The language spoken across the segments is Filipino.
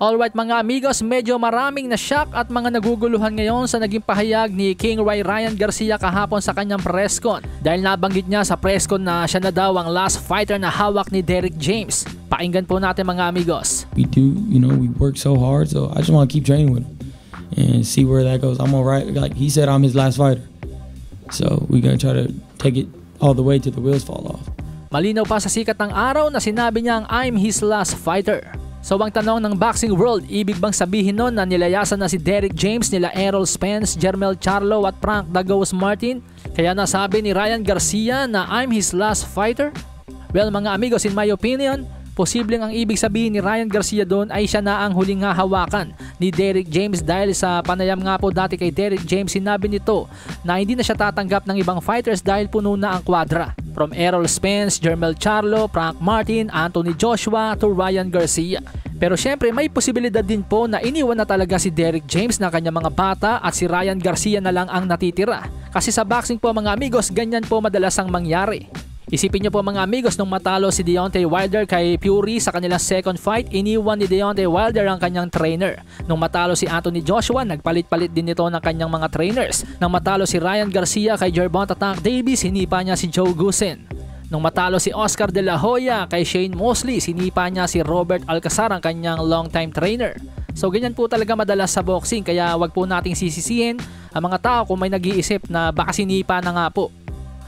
Alright mga amigos, medyo maraming na shock at mga naguguluhan ngayon sa naging pahayag ni King Ray Ryan Garcia kahapon sa kanyang presscon dahil nabanggit niya sa presscon na siya na daw ang last fighter na hawak ni Derek James. Pakinggan po natin mga amigos. We do, you know, we work so hard, so I just want to keep training with him and see where that goes. I'm alright. Like he said, I'm his last fighter, so we're gonna try to take it all the way till the wheels fall off. Malinaw pa sa sikat ng araw na sinabi niyang I'm his last fighter. So ang tanong ng boxing world, ibig bang sabihin nun na nilayasan na si Derek James, nila Errol Spence, Jermel Charlo at Frank Dagos Martin? Kaya nasabi ni Ryan Garcia na I'm his last fighter? Well mga amigos, in my opinion, posibleng ang ibig sabihin ni Ryan Garcia doon ay siya na ang huling hahawakan ni Derek James dahil sa panayam nga po dati kay Derek James sinabi nito na hindi na siya tatanggap ng ibang fighters dahil puno na ang kwadra. From Errol Spence, Jermel Charlo, Frank Martin, Anthony Joshua to Ryan Garcia. Pero syempre may posibilidad din po na iniwan na talaga si Derek James na kanyang mga bata at si Ryan Garcia na lang ang natitira. Kasi sa boxing po mga amigos, ganyan po madalas ang mangyari. Isipin niyo po mga amigos nung matalo si Deontay Wilder kay Fury sa kanilang second fight, iniwan ni Deontay Wilder ang kanyang trainer. Nung matalo si Anthony Joshua, nagpalit-palit din ito ng kanyang mga trainers. Nang matalo si Ryan Garcia kay Gervonta Tank Davis, hinipa niya si Joe Goosen. Nung matalo si Oscar De La Hoya kay Shane Mosley, sinipa niya si Robert Alcazar ang kanyang long-time trainer. So ganyan po talaga madalas sa boxing kaya wag po nating sisisihin ang mga tao kung may nag-iisip na baka sinipa na nga po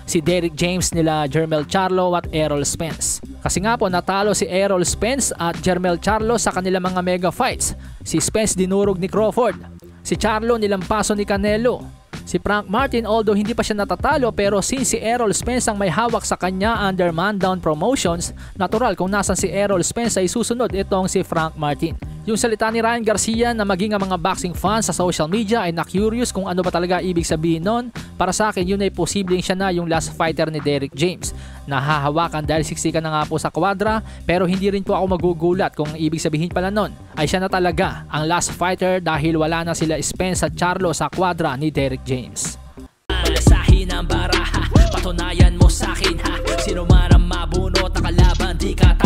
si Derek James nila Jermel Charlo at Errol Spence. Kasi nga po natalo si Errol Spence at Jermel Charlo sa kanilang mga mega fights. Si Spence dinurog ni Crawford. Si Charlo nilampaso ni Canelo. Si Frank Martin although hindi pa siya natatalo pero since si Errol Spence ang may hawak sa kanya under Man Down Promotions, natural kung nasan si Errol Spence ay susunod itong si Frank Martin. Yung salita ni Ryan Garcia na maging ang mga boxing fans sa social media ay na-curious kung ano ba talaga ibig sabihin nun. Para sa akin, yun ay posibleng siya na yung last fighter ni Derek James. Nahahawakan dahil siksikan na nga po sa kwadra pero hindi rin po ako magugulat kung ibig sabihin pala nun ay siya na talaga ang last fighter dahil wala na sila Spence at Charlo sa kwadra ni Derek James. Malasahin ang baraha Patunayan mo sa akin ha Sino man ang mabunot na kalaban Di ka